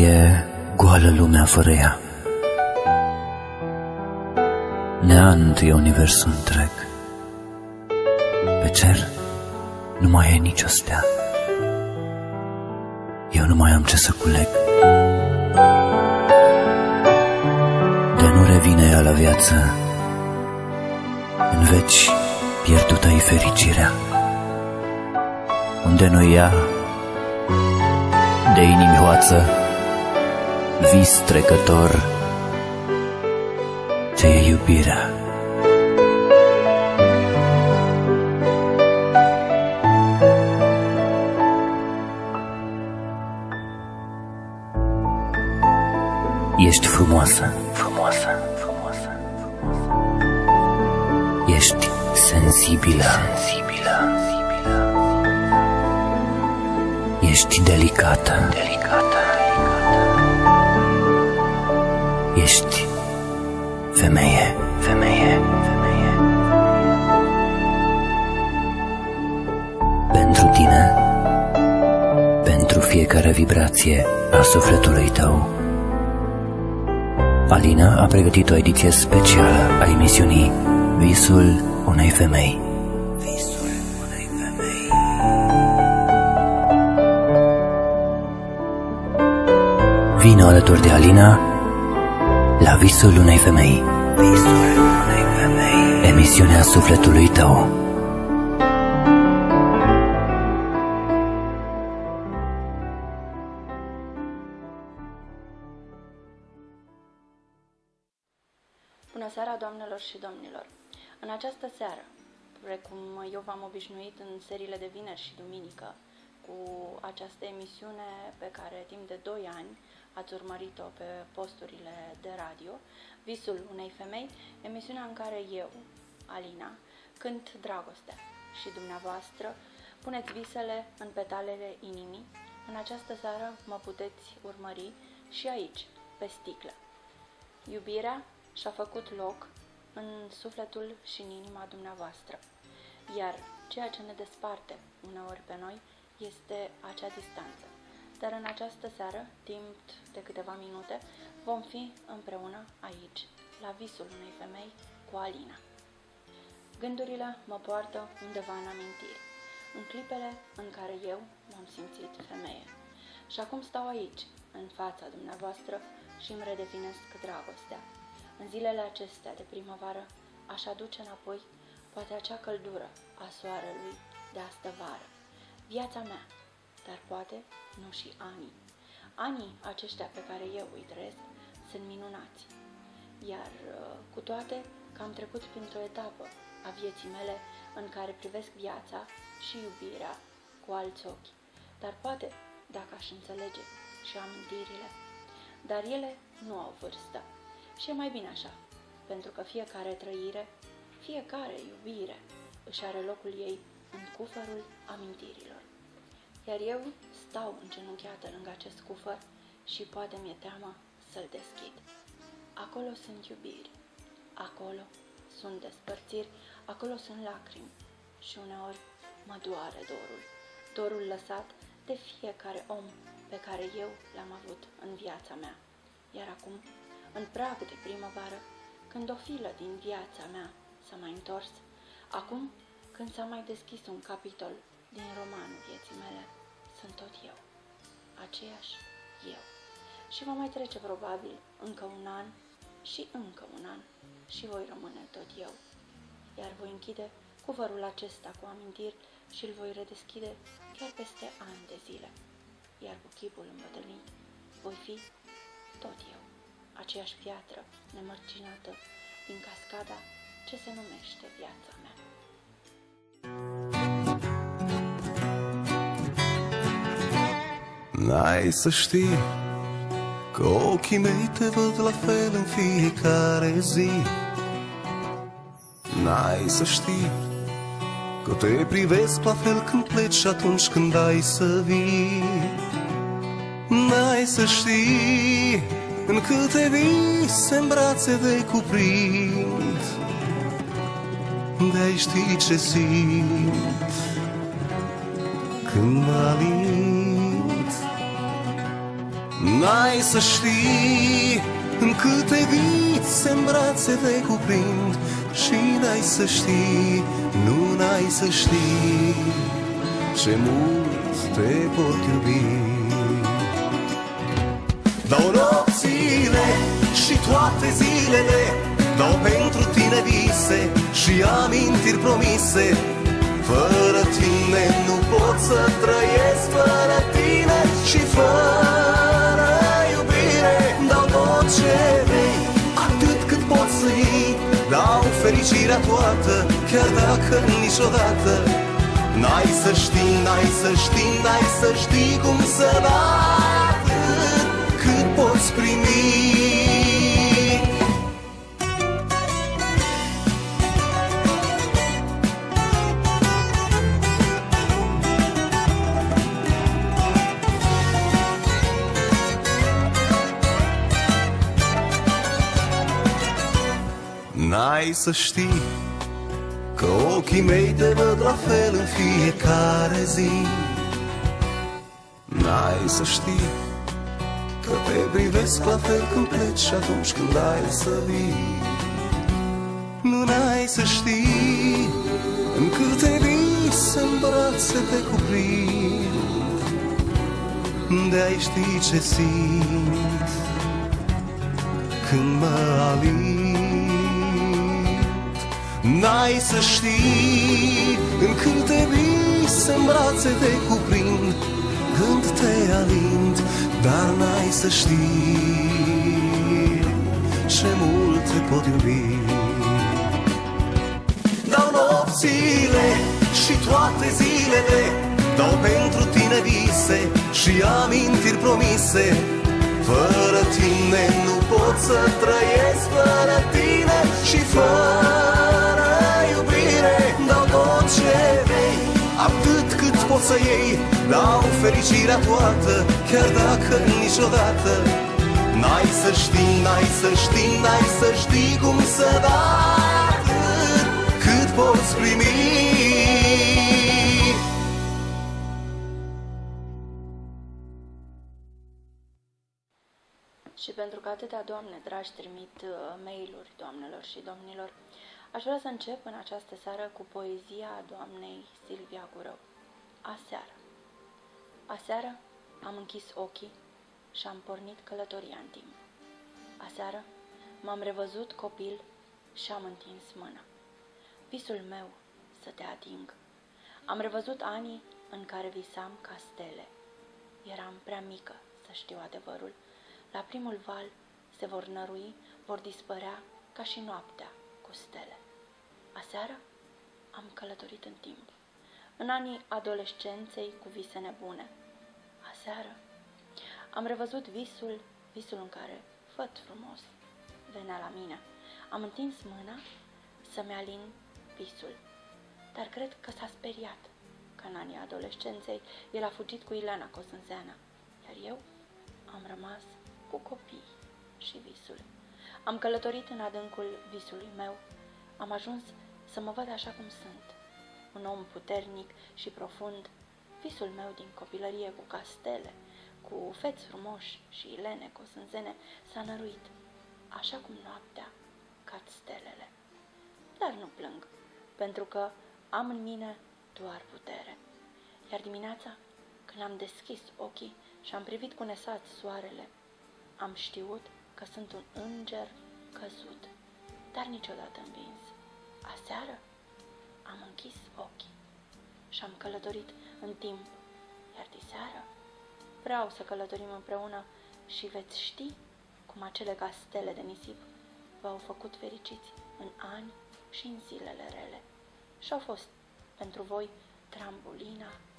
E goală lumea fără ea. Neant e universul întreg. Pe cer nu mai e nicio stea. Eu nu mai am ce să culeg. De nu revine ea la viață, în veci pierdută-i fericirea. Unde nu ea, de inimi hoață, vis trecător, ce e iubirea. Ești frumoasă, frumoasă, frumoasă, frumoasă. Ești sensibilă, sensibilă, sensibilă. Ești delicată, delicată, delicată. Ești femeie, femeie, femeie. Pentru tine, pentru fiecare vibrație a sufletului tău, Alina a pregătit o ediție specială a emisiunii Visul unei femei. Visul unei femei. Vino alături de Alina la Visul unei femei. Visul unei femei. Emisiunea sufletului tău. Bună seara, doamnelor și domnilor! În această seară, precum eu v-am obișnuit în seriile de vineri și duminică, cu această emisiune pe care timp de 2 ani ați urmărit-o pe posturile de radio, Visul unei femei, emisiunea în care eu, Alina, cânt dragostea și dumneavoastră puneți visele în petalele inimii. În această seară mă puteți urmări și aici, pe sticlă. Iubirea și-a făcut loc în sufletul și în inima dumneavoastră. Iar ceea ce ne desparte uneori pe noi este acea distanță. Dar în această seară, timp de câteva minute, vom fi împreună aici, la visul unei femei cu Alina. Gândurile mă poartă undeva în amintiri, în clipele în care eu m-am simțit femeie. Și acum stau aici, în fața dumneavoastră și îmi redefinesc dragostea. În zilele acestea de primăvară aș aduce înapoi poate acea căldură a soarelui de astă vară. Viața mea, dar poate nu și anii. Anii aceștia pe care eu îi trăiesc sunt minunați. Iar uh, cu toate că am trecut printr-o etapă a vieții mele în care privesc viața și iubirea cu alți ochi. Dar poate, dacă aș înțelege și amintirile, dar ele nu au vârstă. Și e mai bine așa, pentru că fiecare trăire, fiecare iubire își are locul ei în cufărul amintirilor. Iar eu stau îngenunchiată lângă acest cufăr și poate mi-e teamă să-l deschid. Acolo sunt iubiri, acolo sunt despărțiri, acolo sunt lacrimi și uneori mă doare dorul. Dorul lăsat de fiecare om pe care eu l-am avut în viața mea. Iar acum în prag de primăvară, când o filă din viața mea s-a mai întors, acum când s-a mai deschis un capitol din romanul vieții mele, sunt tot eu, aceeași eu. Și va mai trece probabil încă un an și încă un an și voi rămâne tot eu. Iar voi închide cuvărul acesta cu amintiri și îl voi redeschide chiar peste ani de zile. Iar cu chipul îmbătrânit voi fi tot eu aceeași piatră nemărginată din cascada ce se numește viața mea. N-ai să știi că ochii mei te văd la fel în fiecare zi. N-ai să știi că te privesc la fel când pleci și atunci când ai să vii. N-ai să știi în câte vise în brațe de cuprind. De-ai ști ce simt Când mă alint N-ai să știi în câte vițe în brațe te cuprind Și n-ai să știi, nu n-ai să știi Ce mult te pot iubi. Dau nopțile și toate zilele Dau pentru tine vise și amintiri promise. Fără tine nu pot să trăiesc Fără tine și fără fericirea toată, chiar dacă niciodată. N-ai să știi, n-ai să știi, n-ai să știi cum să dai N-ai să știi Că ochii mei te văd la fel în fiecare zi. N-ai să știi Că te privesc la fel când pleci atunci când ai să vii. Nu n-ai să știi În câte vise în brațe te cuprind. De-ai ști ce simt Când mă alin N-ai să știi în câte vise în brațe te cuprind Când te alind, dar n-ai să știi Ce mult te pot iubi. Dau nopțile și toate zilele Dau pentru tine vise și amintiri promise. Fără tine nu pot să trăiesc Fără tine și fără să iei Dau fericirea toată, chiar dacă niciodată N-ai să știi, n-ai să știi, n-ai să știi cum să dai atât cât poți primi Și pentru că atâtea doamne dragi trimit uh, mail-uri, doamnelor și domnilor, aș vrea să încep în această seară cu poezia doamnei Silvia Gurău. Aseară. Aseară am închis ochii și am pornit călătoria în timp. Aseară m-am revăzut copil și am întins mâna. Visul meu să te ating. Am revăzut anii în care visam ca stele. Eram prea mică să știu adevărul, la primul val se vor nărui, vor dispărea ca și noaptea cu stele. Aseară am călătorit în timp, în anii adolescenței cu vise nebune. Aseară am revăzut visul, visul în care, făt frumos, venea la mine. Am întins mâna să-mi alin visul, dar cred că s-a speriat că în anii adolescenței el a fugit cu Ileana Cosânzeana, iar eu am rămas cu copii și visul. Am călătorit în adâncul visului meu, am ajuns să mă văd așa cum sunt, un om puternic și profund, visul meu din copilărie cu castele, cu feți frumoși și ilene cu sânzene s-a năruit, așa cum noaptea cad stelele. Dar nu plâng, pentru că am în mine doar putere. Iar dimineața, când am deschis ochii și am privit cu nesat soarele, am știut că sunt un înger căzut, dar niciodată învins. Aseară am închis ochii și am călătorit în timp, iar diseară vreau să călătorim împreună și veți ști cum acele castele de nisip v-au făcut fericiți în ani și în zilele rele. Și au fost pentru voi trambulina către